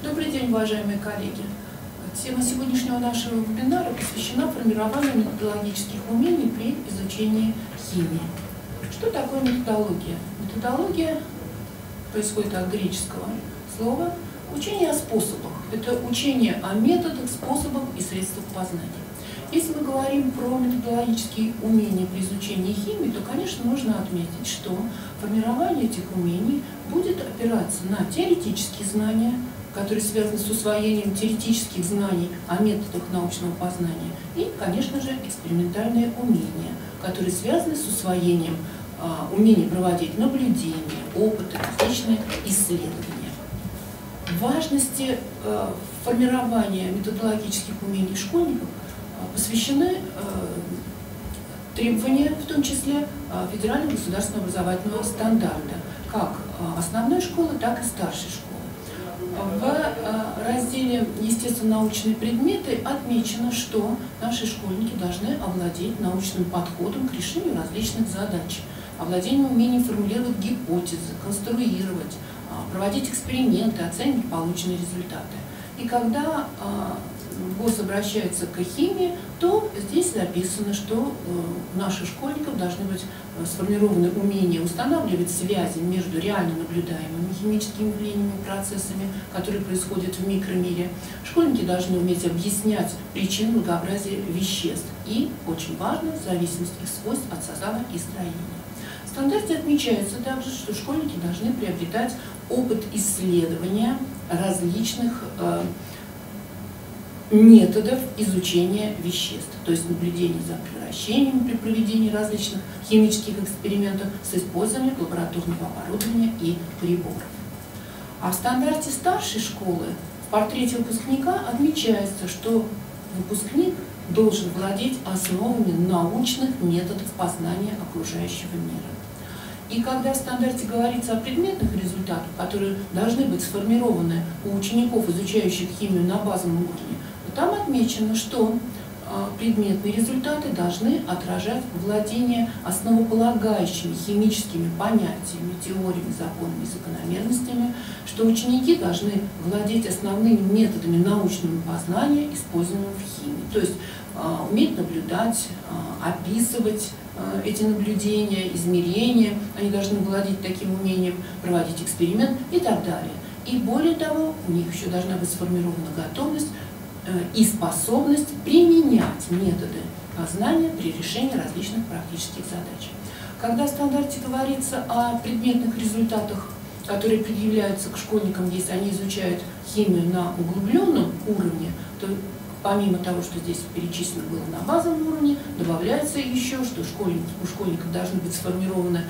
Добрый день, уважаемые коллеги. Тема сегодняшнего нашего вебинара посвящена формированию методологических умений при изучении химии. Что такое методология? Методология происходит от греческого слова учение о способах. Это учение о методах, способах и средствах познания. Если мы говорим про методологические умения при изучении химии, то, конечно, нужно отметить, что формирование этих умений будет опираться на теоретические знания, которые связаны с усвоением теоретических знаний о методах научного познания, и, конечно же, экспериментальные умения, которые связаны с усвоением а, умения проводить наблюдения, опыты, различные исследования. Важности а, формирования методологических умений школьников а, посвящены требования, в том числе федерального государственного образовательного стандарта, как основной школы, так и старшей школы. В э, разделе естественно-научные предметы отмечено, что наши школьники должны овладеть научным подходом к решению различных задач, овладением умением формулировать гипотезы, конструировать, а, проводить эксперименты, оценивать полученные результаты. И когда а, ГОС обращается к химии, то здесь написано, что э, наших школьников должны быть сформированы умения устанавливать связи между реально наблюдаемыми химическими явлениями процессами, которые происходят в микромире. Школьники должны уметь объяснять причины многообразия веществ и, очень важно, зависимость их свойств от состава и строения. В стандарте отмечается также, что школьники должны приобретать опыт исследования различных э, методов изучения веществ, то есть наблюдений за превращением при проведении различных химических экспериментов с использованием лабораторного оборудования и приборов. А в стандарте старшей школы в портрете выпускника отмечается, что выпускник должен владеть основами научных методов познания окружающего мира. И когда в стандарте говорится о предметных результатах, которые должны быть сформированы у учеников, изучающих химию на базовом уровне, там отмечено, что а, предметные результаты должны отражать владение основополагающими химическими понятиями, теориями, законами и закономерностями, что ученики должны владеть основными методами научного познания, используемыми в химии. То есть а, уметь наблюдать, а, описывать эти наблюдения, измерения, они должны владеть таким умением, проводить эксперимент и так далее. И более того, у них еще должна быть сформирована готовность и способность применять методы познания при решении различных практических задач. Когда в стандарте говорится о предметных результатах, которые предъявляются к школьникам, если они изучают химию на углубленном уровне, то помимо того, что здесь перечислено было на базовом уровне, добавляется еще, что школьник, у школьников должны быть сформированы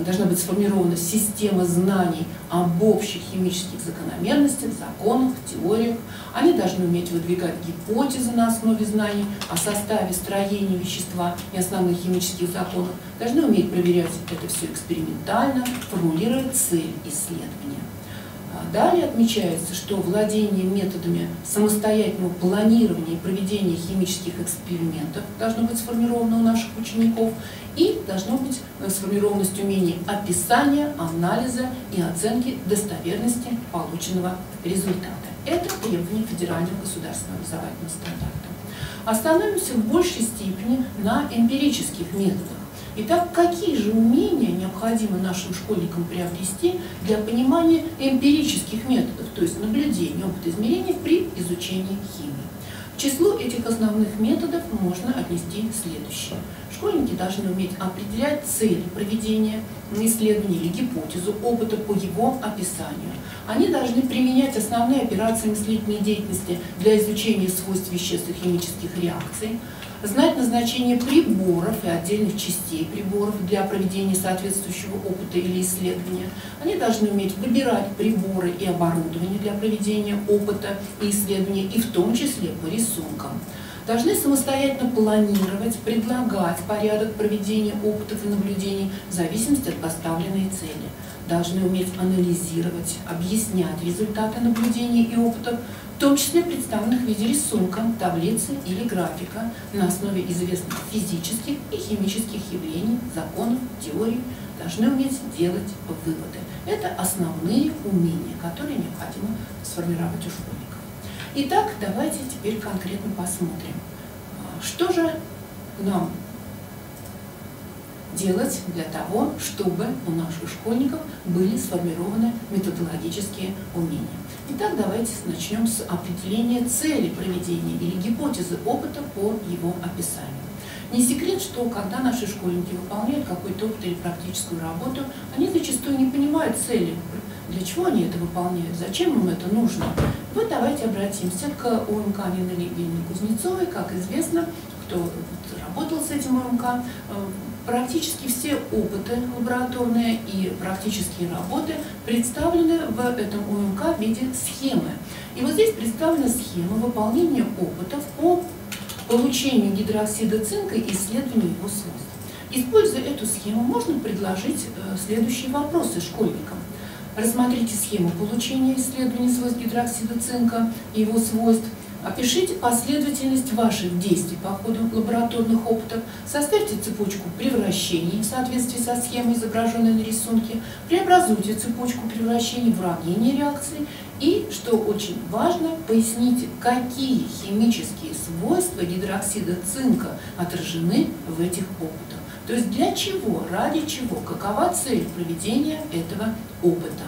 должна быть сформирована система знаний об общих химических закономерностях, законах, теориях. Они должны уметь выдвигать гипотезы на основе знаний о составе, строении вещества и основных химических законах. Должны уметь проверять это все экспериментально, формулируя цель исследования. Далее отмечается, что владение методами самостоятельного планирования и проведения химических экспериментов должно быть сформировано у наших учеников и должно быть сформированность умений описания, анализа и оценки достоверности полученного результата. Это требование федерального государственного образовательного стандарта. Остановимся в большей степени на эмпирических методах Итак, какие же умения необходимо нашим школьникам приобрести для понимания эмпирических методов, то есть наблюдения, опыта измерения при изучении химии? К числу этих основных методов можно отнести следующее. Школьники должны уметь определять цель проведения исследования или гипотезу опыта по его описанию. Они должны применять основные операции мыслительной деятельности для изучения свойств веществ и химических реакций, знать назначение приборов и отдельных частей приборов для проведения соответствующего опыта или исследования. Они должны уметь выбирать приборы и оборудование для проведения опыта и исследования, и в том числе по рисункам. Должны самостоятельно планировать, предлагать порядок проведения опытов и наблюдений в зависимости от поставленной цели. Должны уметь анализировать, объяснять результаты наблюдений и опытов, том числе представленных в виде рисунка, таблицы или графика на основе известных физических и химических явлений, законов, теорий, должны уметь делать выводы. Это основные умения, которые необходимо сформировать у школьников. Итак, давайте теперь конкретно посмотрим, что же нам делать для того, чтобы у наших школьников были сформированы методологические умения. Итак, давайте начнем с определения цели проведения или гипотезы опыта по его описанию. Не секрет, что когда наши школьники выполняют какой-то опыт или практическую работу, они зачастую не понимают цели, для чего они это выполняют, зачем им это нужно. Вот давайте обратимся к ОМК Нины Евгении Кузнецовой. Как известно, кто работал с этим ОМК, э, практически все опыты лабораторные и практические работы представлены в этом ОМК в виде схемы. И вот здесь представлена схема выполнения опытов по получению гидроксида цинка и исследованию его свойств. Используя эту схему, можно предложить э, следующие вопросы школьникам. Рассмотрите схему получения исследования свойств гидроксида цинка и его свойств – Опишите последовательность ваших действий по ходу лабораторных опытов, составьте цепочку превращений в соответствии со схемой, изображенной на рисунке, преобразуйте цепочку превращений в уравнение реакции и, что очень важно, поясните, какие химические свойства гидроксида цинка отражены в этих опытах. То есть для чего, ради чего, какова цель проведения этого опыта.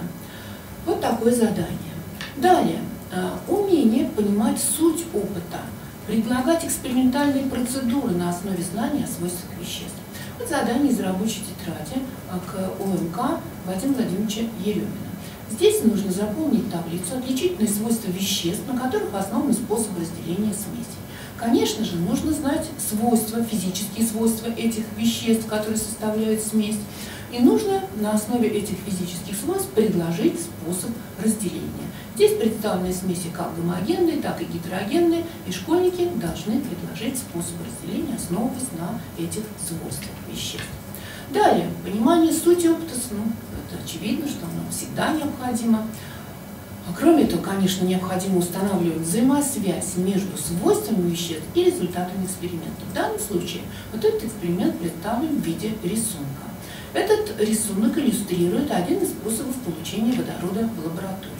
Вот такое задание. Далее. Э, умение понимать суть опыта, предлагать экспериментальные процедуры на основе знания о свойствах веществ. Вот задание из рабочей тетради э, к ОМК Вадима Владимировича Еремина. Здесь нужно заполнить таблицу «Отличительные свойства веществ, на которых основан способ разделения смеси». Конечно же, нужно знать свойства, физические свойства этих веществ, которые составляют смесь, и нужно на основе этих физических свойств предложить способ разделения. Здесь представлены смеси как гомогенные, так и гетерогенные, и школьники должны предложить способ разделения, основываясь на этих свойствах веществ. Далее, понимание сути опыта, ну, это очевидно, что оно всегда необходимо. А кроме того, конечно, необходимо устанавливать взаимосвязь между свойствами веществ и результатами эксперимента. В данном случае вот этот эксперимент представлен в виде рисунка. Этот рисунок иллюстрирует один из способов получения водорода в лаборатории.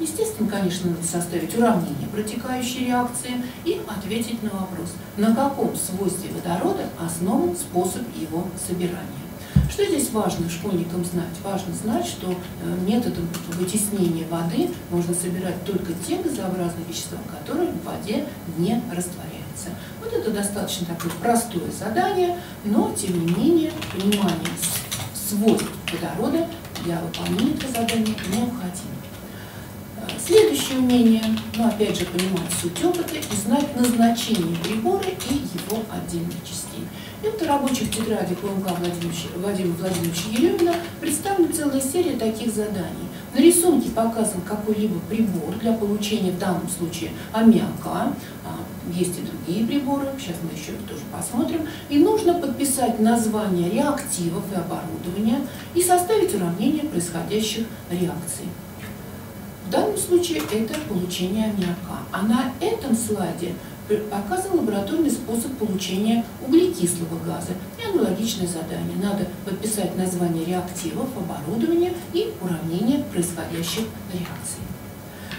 Естественно, конечно, надо составить уравнение протекающей реакции и ответить на вопрос, на каком свойстве водорода основан способ его собирания. Что здесь важно школьникам знать? Важно знать, что э, методом вытеснения воды можно собирать только те газообразные вещества, которые в воде не растворяются. Вот это достаточно такое простое задание, но тем не менее понимание свойств водорода для выполнения этого задания необходимо. Э, следующее умение, ну опять же понимать суть опыта и знать назначение прибора и его отдельных частей. И вот в рабочих тетрадях УМК Владимира Владимировича Еремина представлена целая серия таких заданий. На рисунке показан какой-либо прибор для получения в данном случае аммиака, есть и другие приборы, сейчас мы еще их тоже посмотрим. И нужно подписать название реактивов и оборудования и составить уравнение происходящих реакций. В данном случае это получение аммиака. А на этом слайде показан лабораторный способ получения углекислого газа и аналогичное задание. Надо подписать название реактивов, оборудования и уравнение происходящих реакций.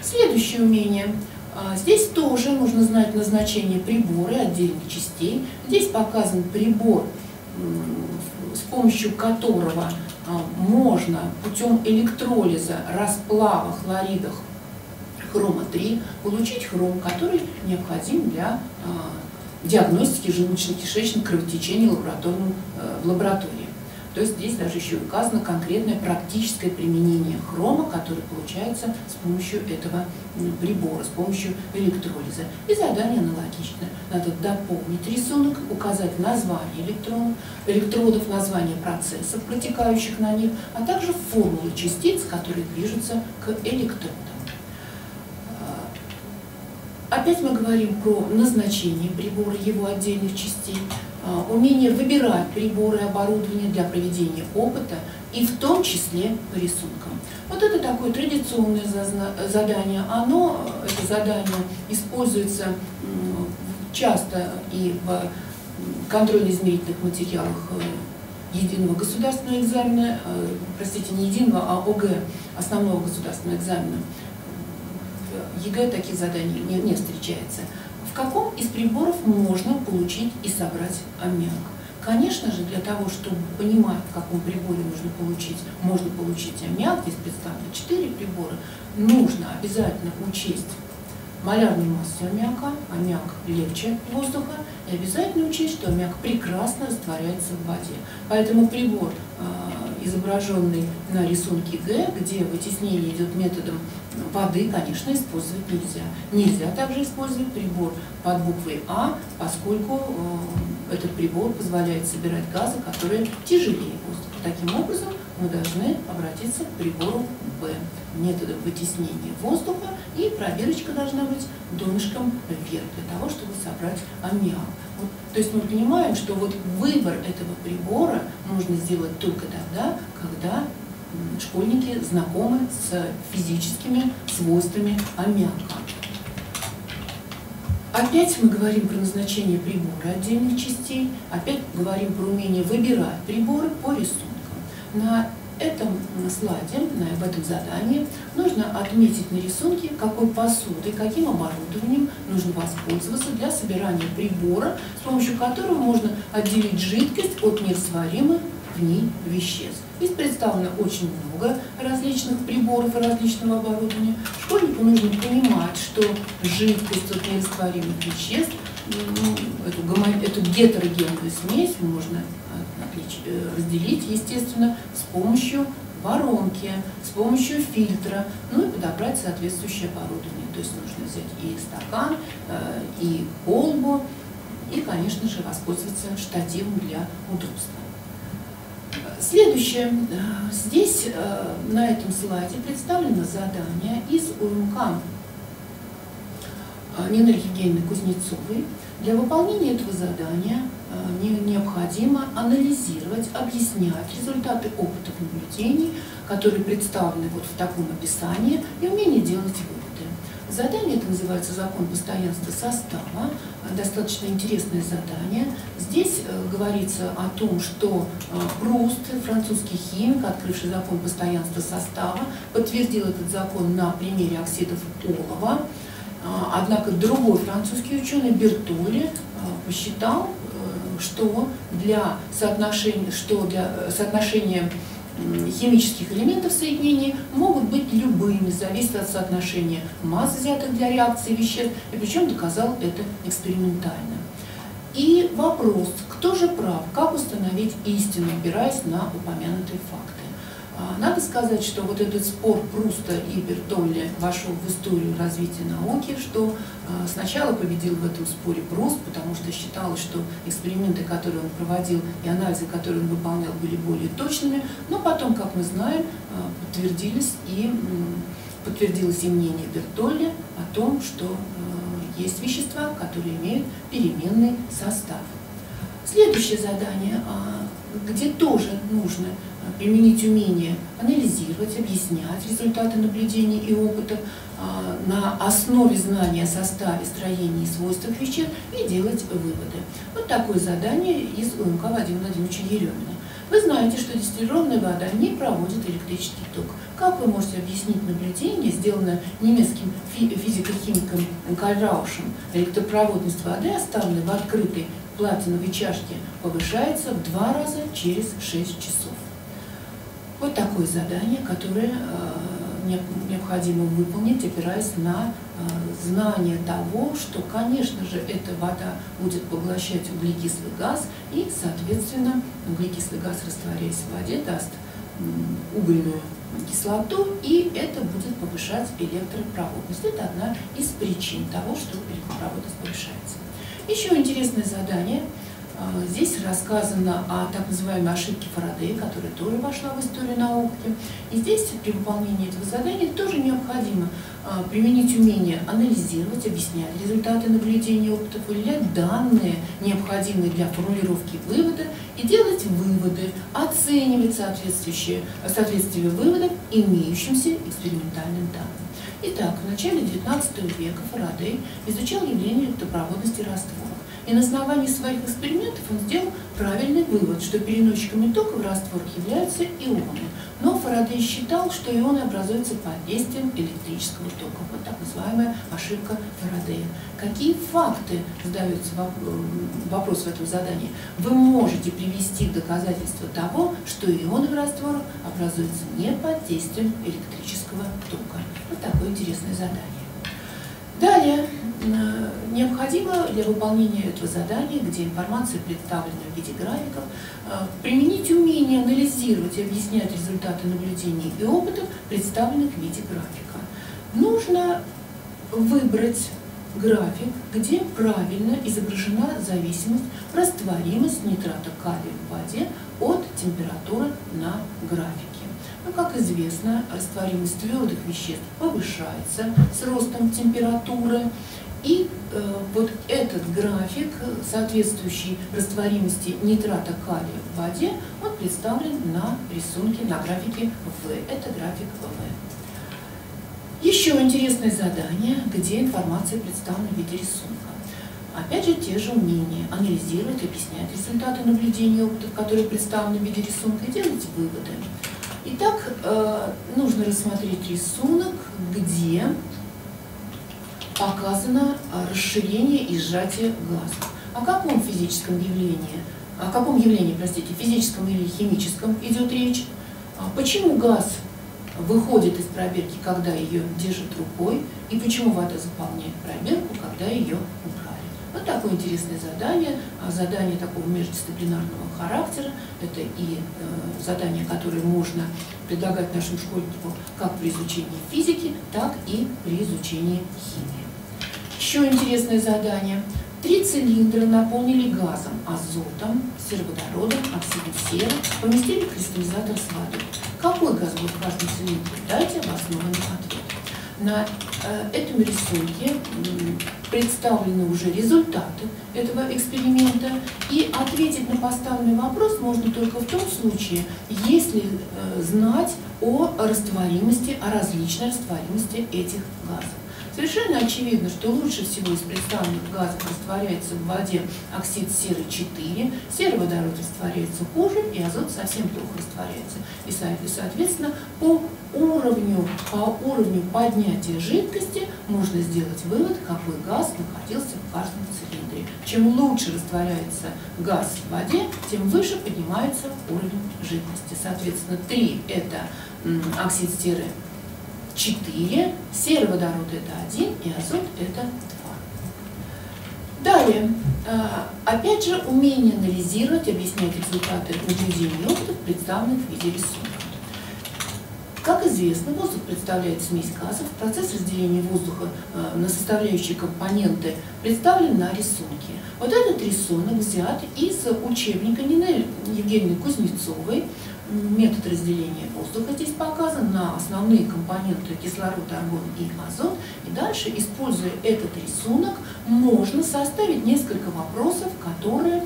Следующее умение а, здесь тоже нужно знать назначение прибора отдельных частей. Здесь показан прибор, с помощью которого а, можно путем электролиза расплава хлоридах хрома-3 получить хром, который необходим для а, диагностики желудочно-кишечных кровотечений в лаборатории. То есть здесь даже еще указано конкретное практическое применение хрома, который получается с помощью этого прибора, с помощью электролиза. И задание аналогичное. Надо дополнить рисунок, указать название электронов, электродов, название процессов, протекающих на них, а также формулы частиц, которые движутся к электродам. Опять мы говорим про назначение прибора, его отдельных частей. А, умение выбирать приборы и оборудование для проведения опыта и в том числе по рисункам. Вот это такое традиционное задание. Оно, это задание, используется часто и в контрольно-измерительных материалах единого государственного экзамена, э, простите, не единого, а ОГЭ, основного государственного экзамена. ЕГЭ таких заданий не, не встречается. В каком из приборов можно получить и собрать аммиак? Конечно же, для того, чтобы понимать, в каком приборе нужно получить, можно получить аммиак, здесь представлено 4 прибора, нужно обязательно учесть молярную массу аммиака, аммиак легче воздуха, и обязательно учесть, что аммиак прекрасно растворяется в воде. Поэтому прибор, а, изображенный на рисунке Г, где вытеснение идет методом воды, конечно, использовать нельзя. Нельзя также использовать прибор под буквой А, поскольку э, этот прибор позволяет собирать газы, которые тяжелее воздуха. Таким образом, мы должны обратиться к прибору Б методом вытеснения воздуха, и пробирочка должна быть донышком вверх для того, чтобы собрать аммиак. Вот, то есть мы понимаем, что вот выбор этого прибора можно сделать только тогда, когда школьники знакомы с физическими свойствами аммиака. Опять мы говорим про назначение прибора отдельных частей, опять говорим про умение выбирать приборы по рисункам. На этом слайде, в этом задании, нужно отметить на рисунке, какой посудой, каким оборудованием нужно воспользоваться для собирания прибора, с помощью которого можно отделить жидкость от нерастворимых в ней веществ. Здесь представлено очень много различных приборов и различного оборудования. Школьнику нужно понимать, что жидкость от нерастворимых веществ, ну, эту, эту гетерогенную смесь можно разделить, естественно, с помощью воронки, с помощью фильтра, ну и подобрать соответствующее оборудование. То есть нужно взять и стакан, э, и колбу, и, конечно же, воспользоваться штативом для удобства. Следующее. Здесь э, на этом слайде представлено задание из УМК э, Нины Евгеньевны Кузнецовой. Для выполнения этого задания э, необходимо анализировать, объяснять результаты опытов наблюдений, которые представлены вот в таком описании, и умение делать выводы. Задание это называется «Закон постоянства состава». Достаточно интересное задание. Здесь э, говорится о том, что э, Пруст, французский химик, открывший закон постоянства состава, подтвердил этот закон на примере оксидов олова. Однако другой французский ученый Бертоли э, посчитал, что для соотношения, что для соотношения химических элементов соединения могут быть любыми, зависит от соотношения масс, взятых для реакции веществ, и причем доказал это экспериментально. И вопрос, кто же прав, как установить истину, опираясь на упомянутые факты. А, надо сказать, что вот этот спор Пруста и Бертолли вошел в историю развития науки, что а, сначала победил в этом споре Пруст, потому что считалось, что эксперименты, которые он проводил, и анализы, которые он выполнял, были более точными, но потом, как мы знаем, а, подтвердились и подтвердилось и мнение Бертолли о том, что есть вещества, которые имеют переменный состав. Следующее задание, где тоже нужно применить умение анализировать, объяснять результаты наблюдений и опытов а, на основе знания о составе, строении и свойствах веществ и делать выводы. Вот такое задание из УМК Вадима Владимировича Еремина. Вы знаете, что дистиллированная вода не проводит электрический ток. Как вы можете объяснить наблюдение, сделанное немецким физико-химиком Кальраушем? Электропроводность воды, оставленной в открытой платиновой чашке, повышается в два раза через 6 часов. Вот такое задание, которое э, необходимо выполнить, опираясь на э, знание того, что, конечно же, эта вода будет поглощать углекислый газ, и, соответственно, углекислый газ, растворяясь в воде, даст угольную кислоту, и это будет повышать электропроводность. Это одна из причин того, что электропроводность повышается. Еще интересное задание – здесь рассказано о так называемой ошибке Фарадея, которая тоже вошла в историю науки. И здесь при выполнении этого задания тоже необходимо а, применить умение анализировать, объяснять результаты наблюдения опытов, выявлять данные, необходимые для формулировки вывода, и делать выводы, оценивать соответствующие, соответствие выводов имеющимся экспериментальным данным. Итак, в начале XIX века Фарадей изучал явление электропроводности растворов И на основании своих экспериментов он сделал правильный вывод, что переносчиками тока в растворах являются ионы. Но Фарадей считал, что ионы образуются под действием электрического тока. Вот так называемая ошибка Фарадея. Какие факты, задается вопрос в этом задании, вы можете привести к доказательству того, что ионы в растворах образуются не под действием электрического тока? Вот такое интересное задание. Далее, э, необходимо для выполнения этого задания, где информация представлена в виде графиков, э, применить умение анализировать и объяснять результаты наблюдений и опытов, представленных в виде графика. Нужно выбрать график, где правильно изображена зависимость, растворимость нитрата калия в воде от температуры на графике. Ну, как известно, растворимость твердых веществ повышается с ростом температуры. И э, вот этот график, соответствующий растворимости нитрата калия в воде, он представлен на рисунке, на графике В. Это график В. Еще интересное задание, где информация представлена в виде рисунка. Опять же, те же умения анализировать, объяснять результаты наблюдений опытов, которые представлены в виде рисунка, и делать выводы. Итак, э, нужно рассмотреть рисунок, где показано расширение и сжатие газа. О каком физическом явлении, о каком явлении, простите, физическом или химическом идет речь? А почему газ выходит из пробирки, когда ее держит рукой, и почему вода заполняет пробирку, когда ее убрали? Вот такое интересное задание, а задание такого междисциплинарного характера. Это и э, задание, которое можно предлагать нашим школьникам как при изучении физики, так и при изучении химии. Еще интересное задание. Три цилиндра наполнили газом, азотом, сероводородом, оксидом серы, поместили кристаллизатор с водой. Какой газ был в каждом цилиндре? Дайте обоснованный ответ. На э, этом рисунке представлены уже результаты этого эксперимента, и ответить на поставленный вопрос можно только в том случае, если э, знать о растворимости, о различной растворимости этих газов. Совершенно очевидно, что лучше всего из представленных газов растворяется в воде оксид серы 4, сероводород растворяется хуже, и азот совсем плохо растворяется. И, соответственно, по уровню, по уровню поднятия жидкости можно сделать вывод, какой газ находился в каждом цилиндре. Чем лучше растворяется газ в воде, тем выше поднимается уровень жидкости. Соответственно, 3 – это оксид серы 4, сероводород это 1 и азот это 2. Далее, а, опять же, умение анализировать, объяснять результаты наблюдений опытов, представленных в виде рисунка. Как известно, воздух представляет смесь газов. Процесс разделения воздуха а, на составляющие компоненты представлен на рисунке. Вот этот рисунок взят из учебника Нины Евгеньевны Кузнецовой метод разделения воздуха здесь показан на основные компоненты кислород, аргон и азот. И дальше, используя этот рисунок, можно составить несколько вопросов, которые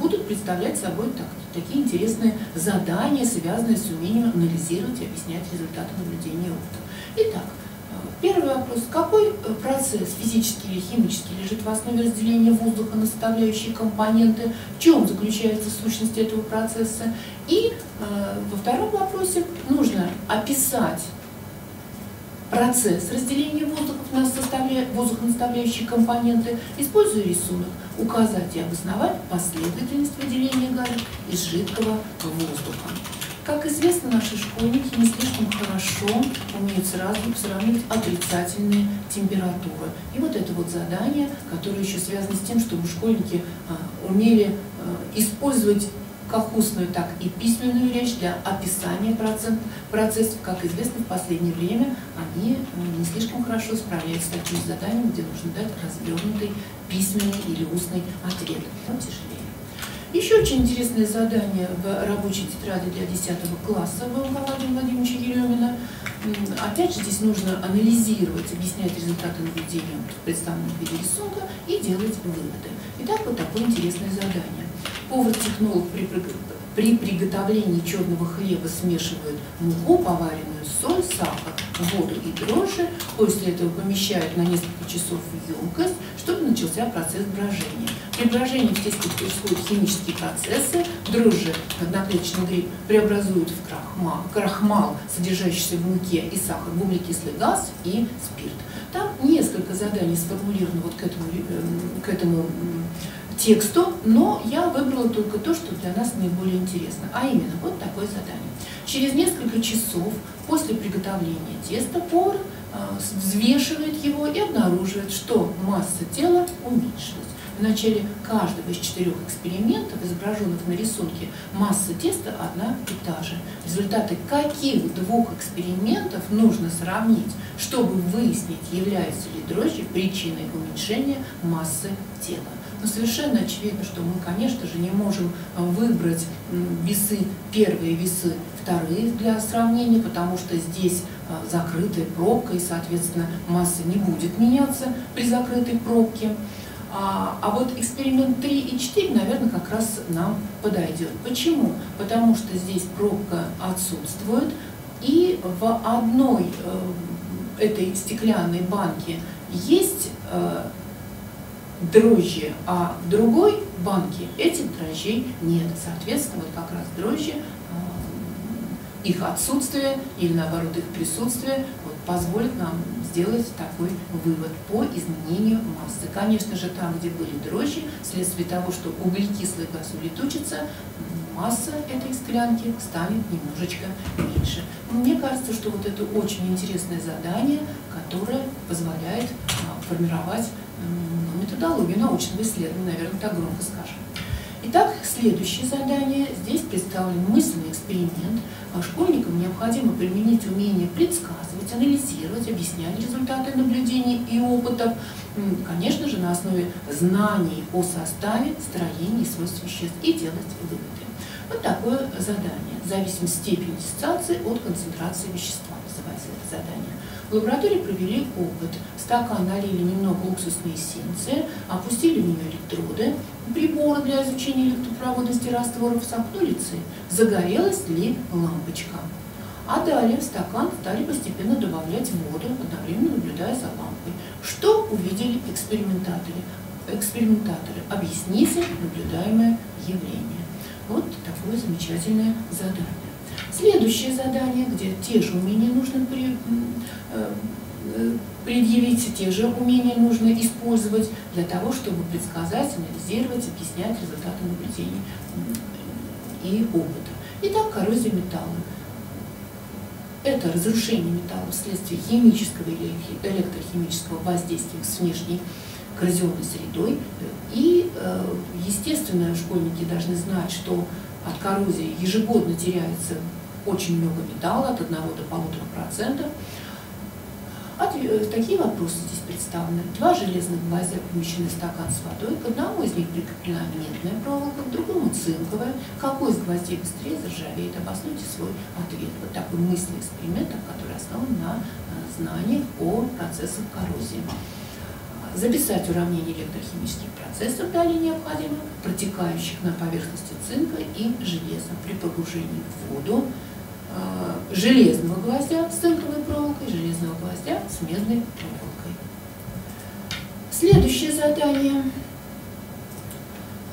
будут представлять собой так, такие интересные задания, связанные с умением анализировать и объяснять результаты наблюдения опыта. Итак, Первый вопрос. Какой э, процесс, физический или химический, лежит в основе разделения воздуха на составляющие компоненты? В чем заключается сущность этого процесса? И э, во втором вопросе нужно описать процесс разделения воздуха на, составля... воздуха на составляющие компоненты, используя рисунок, указать и обосновать последовательность выделения газа из жидкого воздуха. Как известно, наши школьники не слишком хорошо умеют сразу сравнивать отрицательные температуры. И вот это вот задание, которое еще связано с тем, чтобы школьники а, умели а, использовать как устную, так и письменную речь для описания процесс, процессов. Как известно, в последнее время они а, не слишком хорошо справляются с таким заданием, где нужно дать развернутый письменный или устный ответ. Но тяжелее. Еще очень интересное задание в рабочей тетради для 10 класса в Владимира Владимировича Еремина. Опять же, здесь нужно анализировать, объяснять результаты наблюдения в виде рисунка и делать выводы. Итак, вот такое интересное задание. Повар-технолог при при приготовлении черного хлеба смешивают муку, поваренную соль, сахар, воду и дрожжи. После этого помещают на несколько часов в емкость, чтобы начался процесс брожения. При брожении в тесте происходят химические процессы. Дрожжи, одноклеточный гриб, преобразуют в крахмал, крахмал, содержащийся в муке и сахар, в углекислый газ и спирт. Там несколько заданий сформулировано вот к этому, эм, к этому тексту, но я выбрала только то, что для нас наиболее интересно, а именно вот такое задание. Через несколько часов после приготовления теста повар э, взвешивает его и обнаруживает, что масса тела уменьшилась. В начале каждого из четырех экспериментов, изображенных на рисунке, масса теста одна и та же. Результаты каких двух экспериментов нужно сравнить, чтобы выяснить, являются ли дрожжи причиной уменьшения массы тела. Но совершенно очевидно, что мы, конечно же, не можем выбрать весы первые, весы вторые для сравнения, потому что здесь а, закрытая пробка, и, соответственно, масса не будет меняться при закрытой пробке. А, а вот эксперимент 3 и 4, наверное, как раз нам подойдет. Почему? Потому что здесь пробка отсутствует, и в одной э, этой стеклянной банке есть э, дрожжи, а в другой банке этих дрожжей нет. Соответственно, вот как раз дрожжи их отсутствие или наоборот их присутствие вот, позволит нам сделать такой вывод по изменению массы. Конечно же, там, где были дрожжи, вследствие того, что углекислый газ улетучится, масса этой склянки станет немножечко меньше. Мне кажется, что вот это очень интересное задание, которое позволяет а, формировать методологию научного исследования, наверное, так громко скажем. Итак, следующее задание. Здесь представлен мысленный эксперимент. А школьникам необходимо применить умение предсказывать, анализировать, объяснять результаты наблюдений и опытов, конечно же, на основе знаний о составе, строении свойств веществ и делать выводы. Вот такое задание. От степени диссоциации от концентрации вещества называется это задание. В лаборатории провели опыт. В стакан налили немного уксусной эссенции, опустили в нее электроды, приборы для изучения электропроводности растворов сопнули цель, загорелась ли лампочка. А далее в стакан стали постепенно добавлять воду, одновременно наблюдая за лампой. Что увидели экспериментаторы? Экспериментаторы, объясните наблюдаемое явление. Вот такое замечательное задание. Следующее задание, где те же умения нужно при, э, э, предъявить, те же умения нужно использовать для того, чтобы предсказать, анализировать, объяснять результаты наблюдений и опыта. Итак, коррозия металла. Это разрушение металла вследствие химического или электрохимического воздействия с внешней коррозионной средой. И, э, естественно, школьники должны знать, что от коррозии ежегодно теряется очень много металла, от 1 до 1,5%. От, э, такие вопросы здесь представлены. Два железных гвоздя помещены в стакан с водой, к одному из них прикреплена медная проволока, к другому цинковая. Какой из гвоздей быстрее заржавеет? Обоснуйте свой ответ. Вот такой мысленный эксперимент, который основан на э, знаниях о процессах коррозии. Записать уравнение электрохимических процессов далее необходимо, протекающих на поверхности цинка и железа при погружении в воду железного гвоздя с цинковой проволокой, железного гвоздя с медной проволокой. Следующее задание,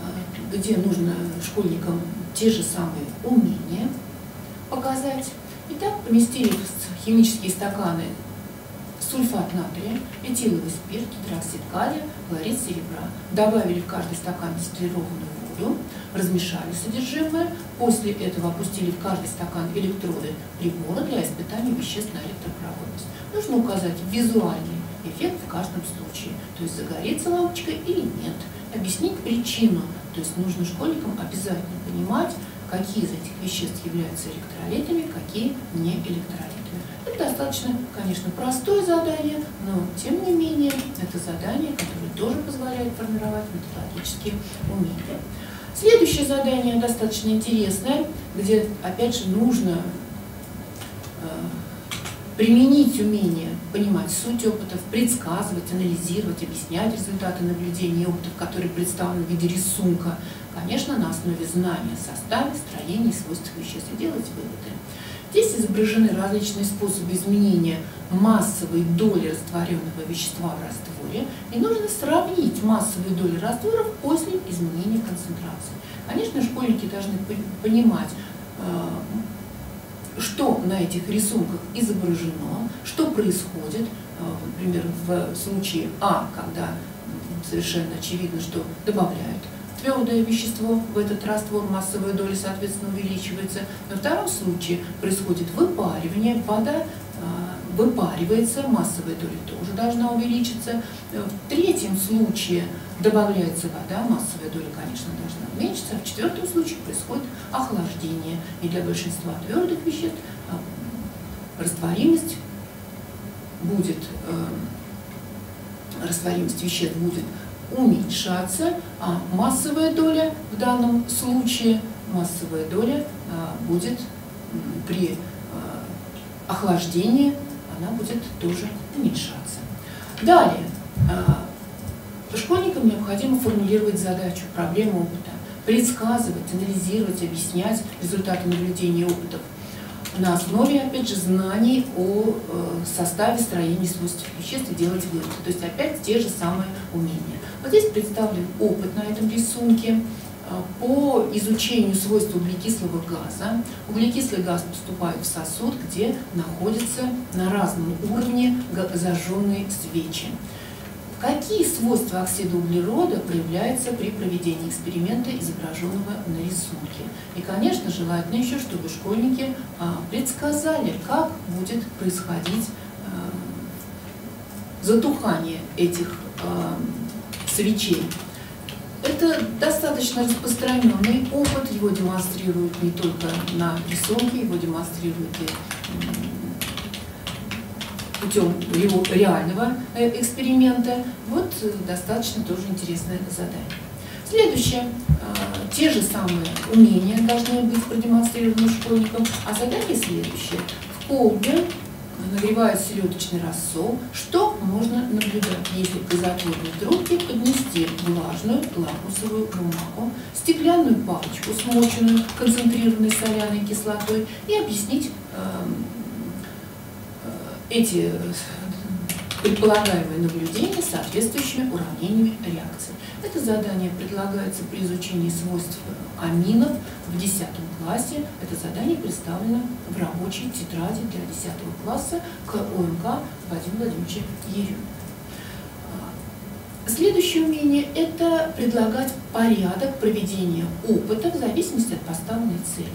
э, где нужно школьникам те же самые умения показать. Итак, поместили в химические стаканы сульфат натрия, этиловый спирт, гидроксид калия, хлорид серебра. Добавили в каждый стакан дистиллированную воду, размешали содержимое, после этого опустили в каждый стакан электроды прибора для испытания веществ на электропроводность. Нужно указать визуальный эффект в каждом случае, то есть загорится лампочка или нет, объяснить причину, то есть нужно школьникам обязательно понимать, какие из этих веществ являются электролитами, какие не электролитами. Это достаточно, конечно, простое задание, но тем не менее это задание, которое тоже позволяет формировать методологические умения. Следующее задание достаточно интересное, где, опять же, нужно э, применить умение понимать суть опытов, предсказывать, анализировать, объяснять результаты наблюдений опытов, которые представлены в виде рисунка, конечно, на основе знания составе, строения и свойств веществ, делать выводы. Здесь изображены различные способы изменения массовой доли растворенного вещества в растворе, и нужно сравнить массовые доли растворов после изменения концентрации. Конечно, школьники должны понимать, э, что на этих рисунках изображено, что происходит, э, например, в случае А, когда совершенно очевидно, что добавляют твердое вещество в этот раствор, массовая доля, соответственно, увеличивается. Во втором случае происходит выпаривание, вода а, выпаривается, массовая доля тоже должна увеличиться. В третьем случае добавляется вода, массовая доля, конечно, должна уменьшиться. А в четвертом случае происходит охлаждение. И для большинства твердых веществ а, растворимость будет, э, растворимость веществ будет уменьшаться, а массовая доля в данном случае, массовая доля а, будет при а, охлаждении, она будет тоже уменьшаться. Далее, а, школьникам необходимо формулировать задачу, проблему опыта, предсказывать, анализировать, объяснять результаты наблюдений опытов на основе, опять же, знаний о э, составе, строении свойств веществ и делать выводы. То есть опять те же самые умения. Вот здесь представлен опыт на этом рисунке а, по изучению свойств углекислого газа. Углекислый газ поступает в сосуд, где находятся на разном уровне зажженные свечи. Какие свойства оксида углерода проявляются при проведении эксперимента, изображенного на рисунке? И, конечно, желательно еще, чтобы школьники а, предсказали, как будет происходить а, затухание этих свечей. Это достаточно распространенный опыт, его демонстрируют не только на рисунке, его демонстрируют и путем его реального э, эксперимента. Вот э, достаточно тоже интересное задание. Следующее. Э, те же самые умения должны быть продемонстрированы школьникам, а задание следующее. В колбе нагревает селедочный рассол, что можно наблюдать, если к изотропной трубке поднести влажную лакмусовую бумагу, стеклянную палочку, смоченную концентрированной соляной кислотой, и объяснить эм, э, эти предполагаемые наблюдения соответствующими уравнениями реакции. Это задание предлагается при изучении свойств аминов в 10 классе. Это задание представлено в рабочей тетради для 10 класса к ОМК Вадима Владимировича Ерю. Следующее умение – это предлагать порядок проведения опыта в зависимости от поставленной цели.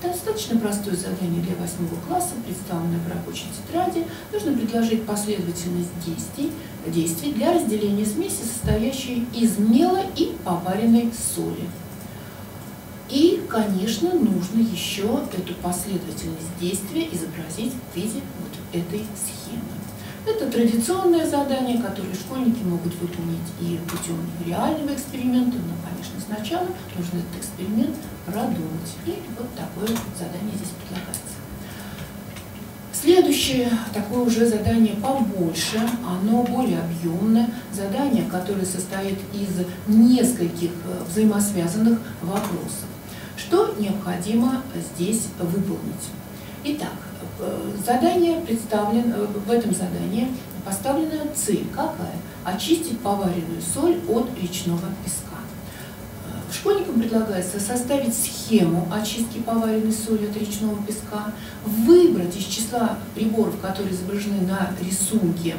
Достаточно простое задание для восьмого класса, представленное в рабочей тетради. Нужно предложить последовательность действий, действий для разделения смеси, состоящей из мела и поваренной соли. И, конечно, нужно еще эту последовательность действия изобразить в виде вот этой схемы. Это традиционное задание, которое школьники могут выполнить и путем реального эксперимента, но, конечно, сначала нужно этот эксперимент продумать. И вот такое задание здесь предлагается. Следующее, такое уже задание побольше, оно более объемное, задание, которое состоит из нескольких э, взаимосвязанных вопросов. Что необходимо здесь выполнить? Итак, задание представлено, э, в этом задании поставлена цель какая? Очистить поваренную соль от речного песка. Э, школьникам предлагается составить схему очистки поваренной соли от речного песка, выбрать из числа приборов, которые изображены на рисунке,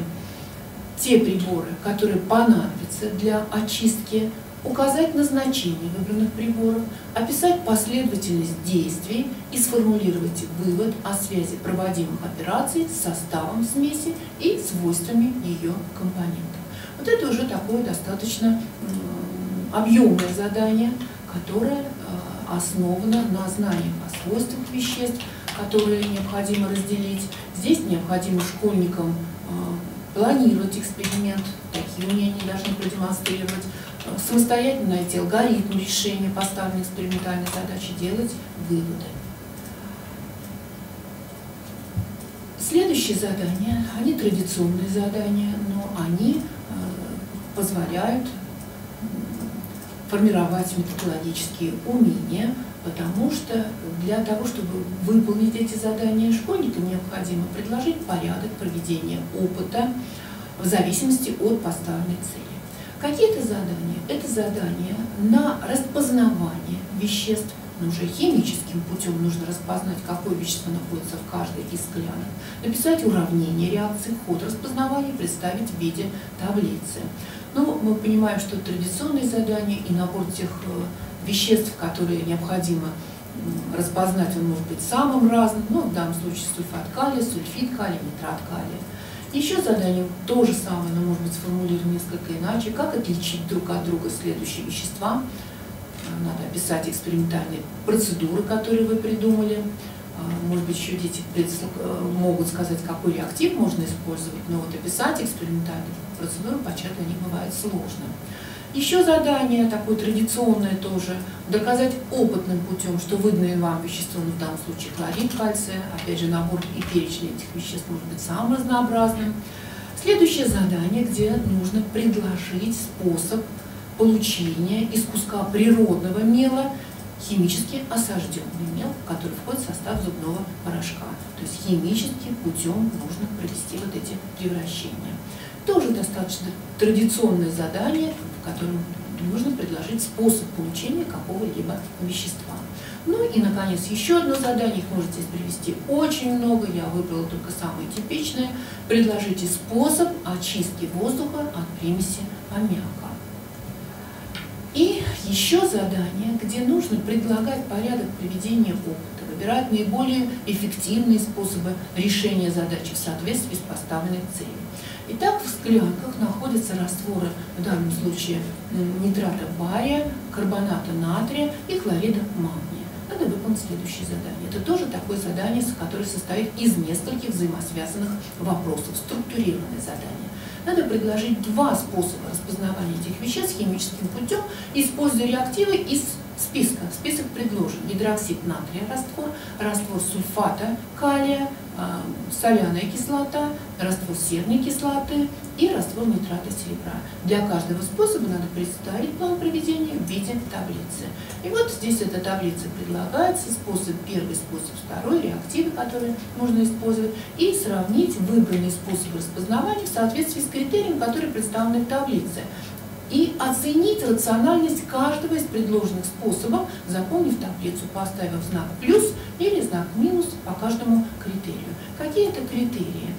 те приборы, которые понадобятся для очистки указать назначение выбранных приборов, описать последовательность действий и сформулировать вывод о связи проводимых операций с составом смеси и свойствами ее компонентов. Вот это уже такое достаточно объемное задание, которое э, основано на знаниях о свойствах веществ, которые необходимо разделить. Здесь необходимо школьникам э, планировать эксперимент, такие умения они должны продемонстрировать, самостоятельно найти алгоритм решения поставленной экспериментальной задачи, делать выводы. Следующие задания, они традиционные задания, но они э, позволяют формировать методологические умения, потому что для того, чтобы выполнить эти задания школьникам, необходимо предложить порядок проведения опыта в зависимости от поставленной цели. Какие-то задания – это задания на распознавание веществ, но уже химическим путем нужно распознать, какое вещество находится в каждой из склянок, написать уравнение реакции, ход распознавания, представить в виде таблицы. Ну, мы понимаем, что традиционные задания и набор тех э, веществ, которые необходимо распознать, он может быть самым разным, ну, в данном случае сульфат калия, сульфид калия, нитрат калия. Еще задание то же самое, но может быть сформулировано несколько иначе. Как отличить друг от друга следующие вещества? Надо описать экспериментальные процедуры, которые вы придумали. А, может быть, еще дети э, могут сказать, какой реактив можно использовать, но вот описать экспериментальные процедуры подчас для них бывает сложно. Еще задание, такое традиционное тоже, доказать опытным путем, что выданное вам вещество, ну, в данном случае хлорид кальция, опять же, набор и перечень этих веществ может быть самым разнообразным. Следующее задание, где нужно предложить способ получения из куска природного мела химически осажденный мел, который входит в состав зубного порошка. То есть химическим путем нужно провести вот эти превращения. Тоже достаточно традиционное задание, в котором нужно предложить способ получения какого-либо вещества. Ну и, наконец, еще одно задание, их можете здесь привести очень много, я выбрала только самые типичные. Предложите способ очистки воздуха от примеси аммиака. И еще задание, где нужно предлагать порядок проведения опыта, выбирать наиболее эффективные способы решения задачи в соответствии с поставленной целью. Итак, в склянках находятся растворы, в данном случае нитрата бария, карбоната натрия и хлорида магния. Надо выполнить следующее задание. Это тоже такое задание, которое состоит из нескольких взаимосвязанных вопросов, структурированное задание. Надо предложить два способа распознавания этих веществ химическим путем, используя реактивы из списка. Список предложен. Гидроксид натрия раствор, раствор сульфата калия, а, соляная кислота, раствор серной кислоты и раствор нитрата серебра. Для каждого способа надо представить план проведения в виде таблицы. И вот здесь эта таблица предлагается, способ первый, способ второй, реактивы, которые можно использовать, и сравнить выбранные способы распознавания в соответствии с критериями, которые представлены в таблице и оценить рациональность каждого из предложенных способов, заполнив таблицу, поставив знак плюс или знак минус по каждому критерию. Какие это критерии?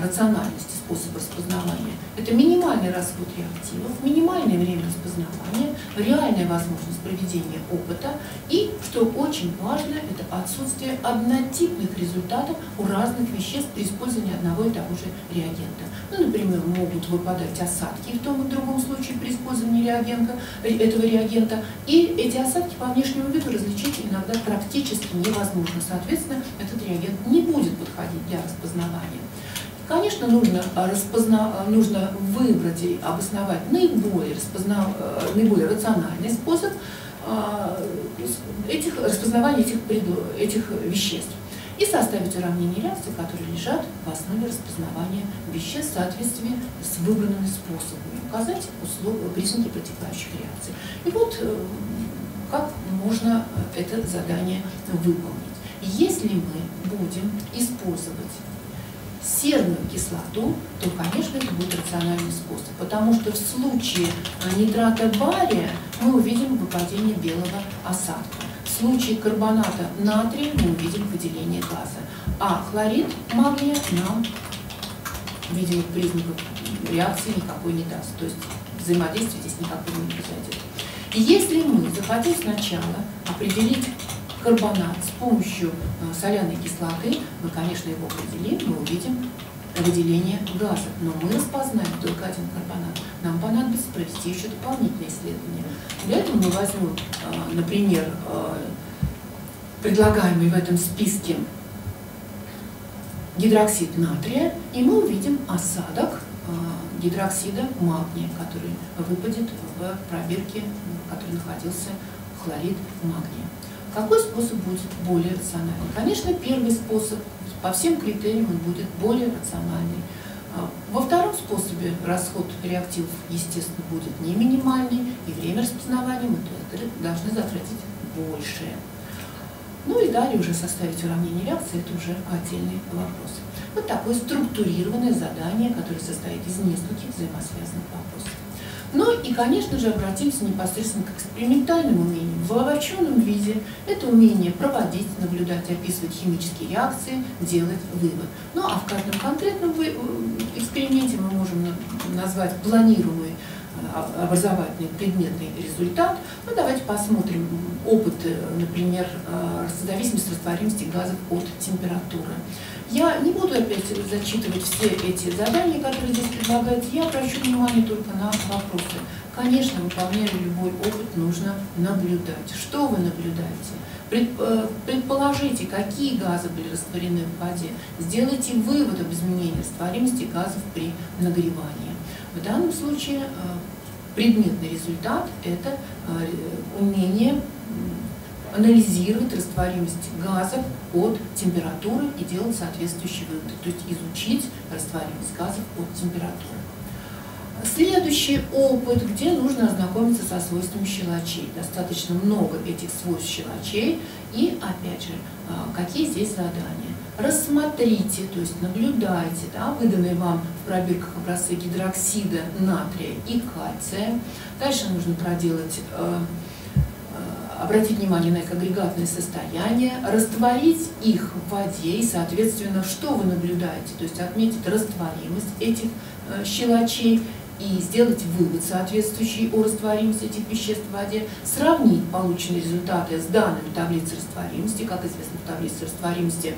рациональности способа распознавания. Это минимальный расход реактивов, минимальное время распознавания, реальная возможность проведения опыта и, что очень важно, это отсутствие однотипных результатов у разных веществ при использовании одного и того же реагента. Ну, например, могут выпадать осадки в том и другом случае при использовании реагента, этого реагента, и эти осадки по внешнему виду различить иногда практически невозможно. Соответственно, этот реагент не будет подходить для распознавания. Конечно, нужно, а, распозна... А, нужно выбрать и обосновать наиболее, распозна... А, наиболее рациональный способ этих, распознавания этих, этих веществ и составить уравнение реакций, которые лежат в основе распознавания веществ в соответствии с выбранными способами, указать условия, признаки протекающих реакций. И вот э, как можно это задание выполнить. Если мы будем использовать серную кислоту, то, конечно, это будет рациональный способ, потому что в случае нитрата бария мы увидим выпадение белого осадка. В случае карбоната натрия мы увидим выделение газа, а хлорид магния нам видимых признаков реакции никакой не даст. То есть взаимодействие здесь никакой не произойдет. И если мы захотим сначала определить карбонат с помощью э, соляной кислоты, мы, конечно, его определим, мы увидим выделение газа. Но мы распознаем только один карбонат. Нам понадобится провести еще дополнительные исследования. Для этого мы возьмем, э, например, э, предлагаемый в этом списке гидроксид натрия, и мы увидим осадок гидроксида магния, который выпадет в пробирке, в которой находился хлорид магния. Какой способ будет более рациональный? Конечно, первый способ по всем критериям он будет более рациональный. А, во втором способе расход реактивов, естественно, будет не минимальный, и время распознавания мы должны затратить большее. Ну и далее уже составить уравнение реакции, это уже отдельный вопрос. Вот такое структурированное задание, которое состоит из нескольких взаимосвязанных вопросов. Ну и, конечно же, обратимся непосредственно к экспериментальным умениям. В обобщенном виде это умение проводить, наблюдать, описывать химические реакции, делать вывод. Ну а в каждом конкретном э, эксперименте мы можем назвать планируемый э, образовательный предметный результат. Ну, давайте посмотрим опыт, например, э, зависимость растворимости газов от температуры. Я не буду опять зачитывать все эти задания, которые здесь предлагаются, я обращу внимание только на вопросы. Конечно, выполняя любой опыт, нужно наблюдать. Что вы наблюдаете? Э, предположите, какие газы были растворены в воде. Сделайте вывод об изменении растворимости газов при нагревании. В данном случае э, предметный результат – это э, умение анализировать растворимость газов от температуры и делать соответствующие выводы, то есть изучить растворимость газов от температуры. Следующий опыт, где нужно ознакомиться со свойствами щелочей. Достаточно много этих свойств щелочей. И, опять же, а, какие здесь задания? Рассмотрите, то есть наблюдайте да, выданные вам в пробирках образцы гидроксида натрия и кальция. Дальше нужно проделать а, обратить внимание на их агрегатное состояние, растворить их в воде и, соответственно, что вы наблюдаете, то есть отметить растворимость этих э, щелочей и сделать вывод соответствующий о растворимости этих веществ в воде, сравнить полученные результаты с данными таблицы растворимости. Как известно, в таблице растворимости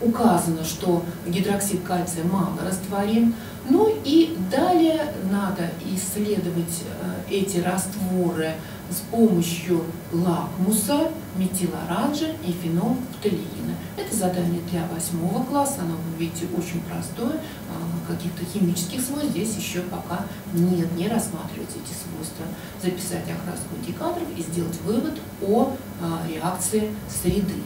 указано, что гидроксид кальция мало растворим. Ну и далее надо исследовать э, эти растворы с помощью лакмуса, метилоранжа и фенолфталиина. Это задание для восьмого класса, оно, вы видите, очень простое, а, каких-то химических свойств здесь еще пока нет, не рассматриваются эти свойства. Записать окраску индикаторов и сделать вывод о а, реакции среды.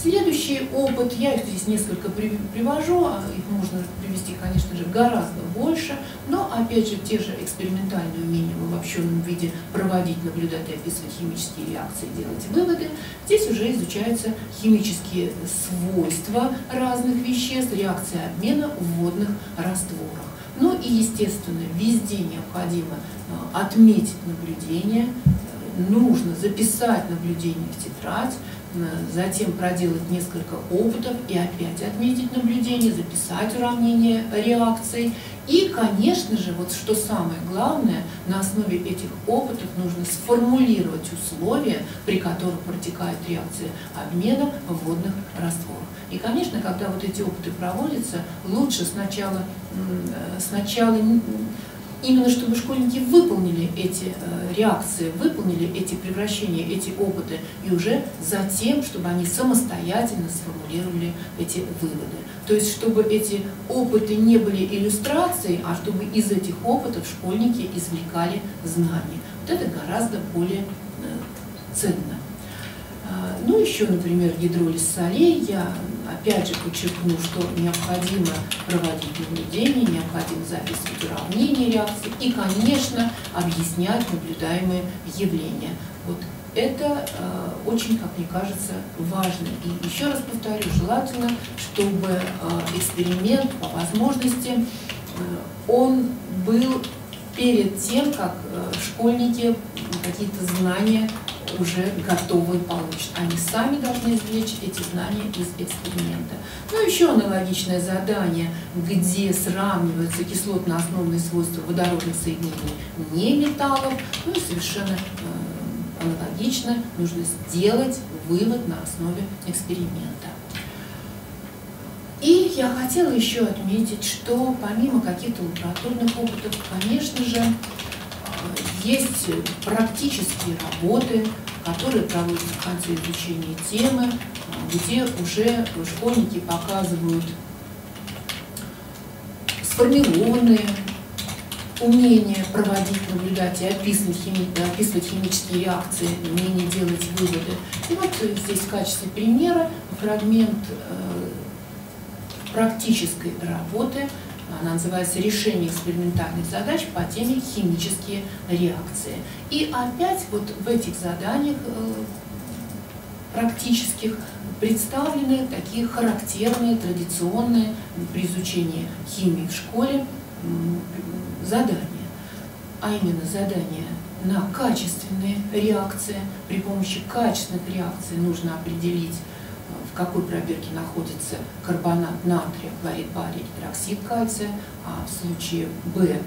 Следующий опыт, я их здесь несколько привожу, а их можно привести, конечно же, гораздо больше, но, опять же, те же экспериментальные умения в обобщенном виде проводить, наблюдать и описывать химические реакции, делать выводы. Здесь уже изучаются химические свойства разных веществ, реакции обмена в водных растворах. Ну и, естественно, везде необходимо а, отметить наблюдение, э, нужно записать наблюдение в тетрадь, затем проделать несколько опытов и опять отметить наблюдение, записать уравнение реакций. И, конечно же, вот что самое главное, на основе этих опытов нужно сформулировать условия, при которых протекает реакция обмена водных растворах. И, конечно, когда вот эти опыты проводятся, лучше сначала, э, сначала именно чтобы школьники выполнили эти э, реакции, выполнили эти превращения, эти опыты, и уже затем, чтобы они самостоятельно сформулировали эти выводы. То есть, чтобы эти опыты не были иллюстрацией, а чтобы из этих опытов школьники извлекали знания. Вот это гораздо более э, ценно. А, ну, еще, например, гидролиз солей я опять же подчеркну, что необходимо проводить наблюдения, необходимо записывать уравнения реакции и, конечно, объяснять наблюдаемые явления. Вот это э, очень, как мне кажется, важно. И еще раз повторю, желательно, чтобы э, эксперимент по возможности, э, он был перед тем, как э, школьники какие-то знания уже готовые получат. Они сами должны извлечь эти знания из эксперимента. Ну, еще аналогичное задание, где сравниваются кислотно-основные свойства водородных соединений не металлов. Ну и совершенно э, аналогично нужно сделать вывод на основе эксперимента. Я хотела еще отметить, что помимо каких-то лабораторных опытов, конечно же, есть практические работы, которые проводятся в конце изучения темы, где уже школьники показывают сформированные умение проводить, наблюдать и описывать, хими, описывать химические реакции, умение делать выводы. И вот здесь в качестве примера фрагмент э, практической работы, она называется «Решение экспериментальных задач по теме химические реакции». И опять вот в этих заданиях э, практических представлены такие характерные, традиционные при изучении химии в школе задания, а именно задания на качественные реакции. При помощи качественных реакций нужно определить, какой пробирке находится карбонат натрия, хлорид барий, гидроксид кальция, а в случае Б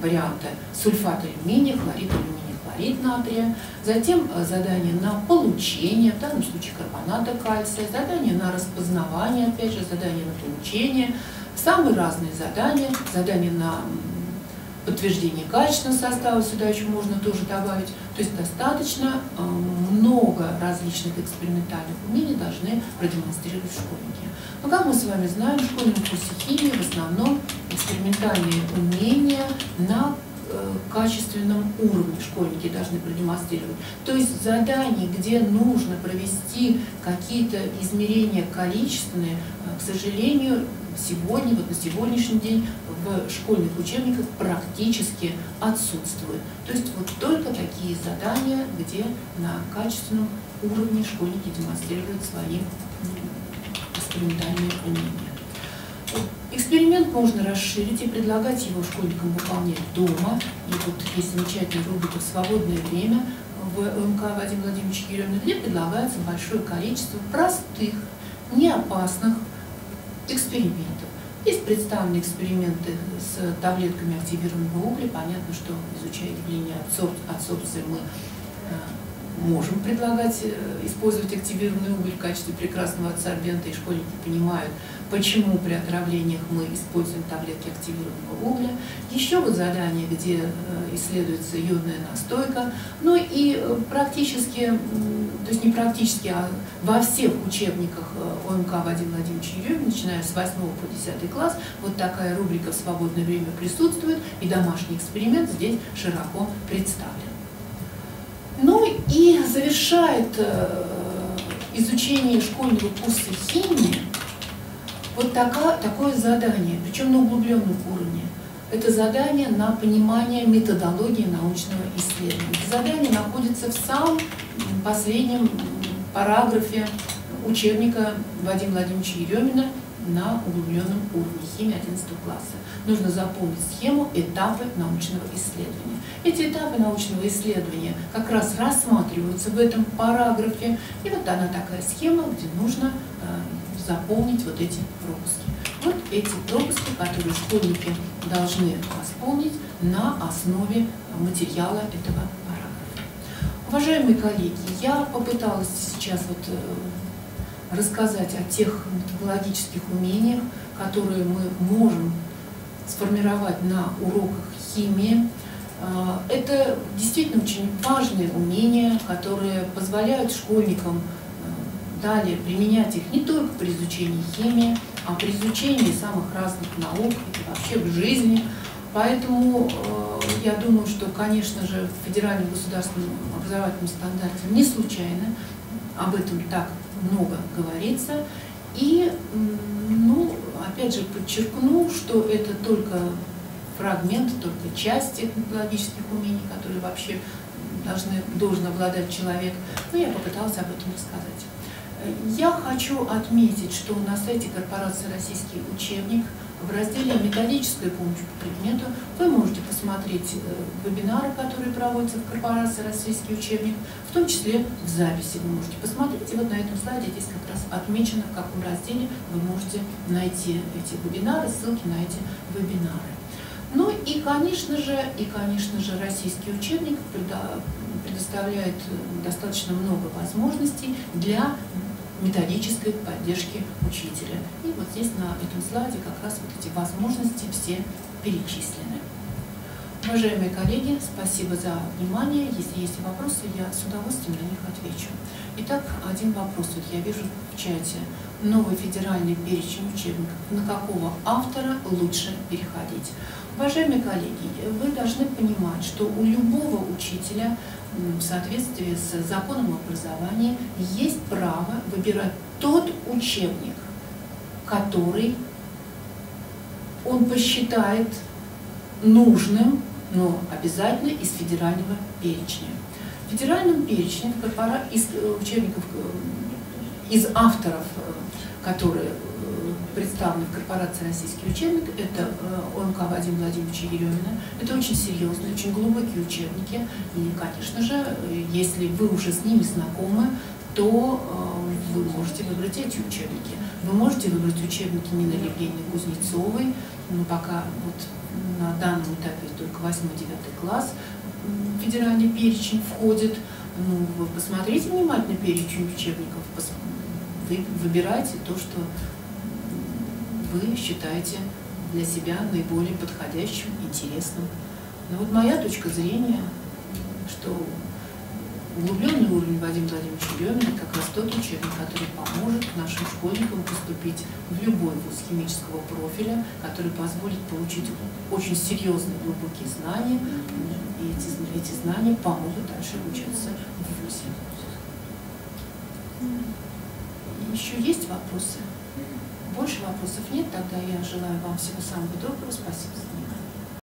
варианта сульфат алюминия, хлорид алюминия, хлорид натрия. Затем э, задание на получение, в данном случае карбоната кальция, задание на распознавание, опять же, задание на получение, самые разные задания, задания на подтверждение качественного состава сюда еще можно тоже добавить. То есть достаточно э, много различных экспериментальных умений должны продемонстрировать школьники. Но как мы с вами знаем, в школьном курсе химии в основном экспериментальные умения на э, качественном уровне школьники должны продемонстрировать. То есть заданий, где нужно провести какие-то измерения количественные, э, к сожалению, сегодня, вот на сегодняшний день в школьных учебниках практически отсутствует. То есть вот только такие задания, где на качественном уровне школьники демонстрируют свои экспериментальные умения. Эксперимент можно расширить и предлагать его школьникам выполнять дома. И вот есть замечательная рубрика «Свободное время» в МК Вадима Владимировича Еремина, где предлагается большое количество простых, неопасных экспериментов. Есть представлены эксперименты с таблетками активированного угля. Понятно, что изучая явление адсорбции мы э, можем предлагать э, использовать активированный уголь в качестве прекрасного адсорбента, и школьники понимают, почему при отравлениях мы используем таблетки активированного угля. Еще вот задание, где э, исследуется йодная настойка. Ну и э, практически, то есть не практически, а во всех учебниках э, ОМК Вадим Владимирович Юрьев, начиная с 8 по 10 класс, вот такая рубрика «В свободное время» присутствует, и домашний эксперимент здесь широко представлен. Ну и завершает изучение школьного курса химии вот такое, такое задание, причем на углубленном уровне. Это задание на понимание методологии научного исследования. Это задание находится в самом последнем параграфе учебника Вадима Владимировича Еремина на углубленном уровне химии 11 класса. Нужно запомнить схему этапы научного исследования. Эти этапы научного исследования как раз рассматриваются в этом параграфе. И вот она такая схема, где нужно э, заполнить вот эти пропуски. Вот эти пропуски, которые школьники должны восполнить на основе материала этого параграфа. Уважаемые коллеги, я попыталась сейчас вот э, рассказать о тех методологических умениях, которые мы можем сформировать на уроках химии. Э, это действительно очень важные умения, которые позволяют школьникам далее применять их не только при изучении химии, а при изучении самых разных наук и вообще в жизни. Поэтому э, я думаю, что, конечно же, в федеральном государственном образовательном стандарте не случайно об этом так много говорится. И, ну, опять же, подчеркну, что это только фрагмент, только часть тех методологических умений, которые вообще должны, должен обладать человек. Но я попыталась об этом рассказать. Я хочу отметить, что на сайте корпорации «Российский учебник» в разделе «Методическая помощь по предмету» вы можете посмотреть э, вебинары, которые проводятся в корпорации «Российский учебник», в том числе в записи вы можете посмотреть. И вот на этом слайде здесь как раз отмечено, в каком разделе вы можете найти эти вебинары, ссылки на эти вебинары. Ну и, конечно же, и, конечно же, российский учебник предоставляет э, достаточно много возможностей для методической поддержки учителя. И вот здесь на этом слайде как раз вот эти возможности все перечислены. Уважаемые коллеги, спасибо за внимание. Если есть вопросы, я с удовольствием на них отвечу. Итак, один вопрос. Вот я вижу в чате. Новый федеральный перечень учебников. На какого автора лучше переходить? Уважаемые коллеги, вы должны понимать, что у любого учителя в соответствии с законом образования есть право выбирать тот учебник, который он посчитает нужным, но обязательно из федерального перечня. В федеральном перечне из э, учебников, э, из авторов, э, которые представлены в корпорации «Российский учебник», это ОМК Вадима Владимировича Еремина. Это очень серьезные, очень глубокие учебники. И, конечно же, если вы уже с ними знакомы, то вы можете выбрать эти учебники. Вы можете выбрать учебники Нины Евгеньевны Кузнецовой, но пока вот на данном этапе только 8-9 класс, федеральный перечень входит. Ну, вы посмотрите внимательно перечень учебников, вы выбирайте то, что вы считаете для себя наиболее подходящим, интересным. Но вот моя точка зрения, что Углубленный уровень Вадима Владимировича Демина как раз тот учебник, который поможет нашим школьникам поступить в любой вуз химического профиля, который позволит получить очень серьезные глубокие знания, и эти, эти знания помогут дальше учиться в ВУЗе. Еще есть вопросы? Больше вопросов нет, тогда я желаю вам всего самого доброго. Спасибо.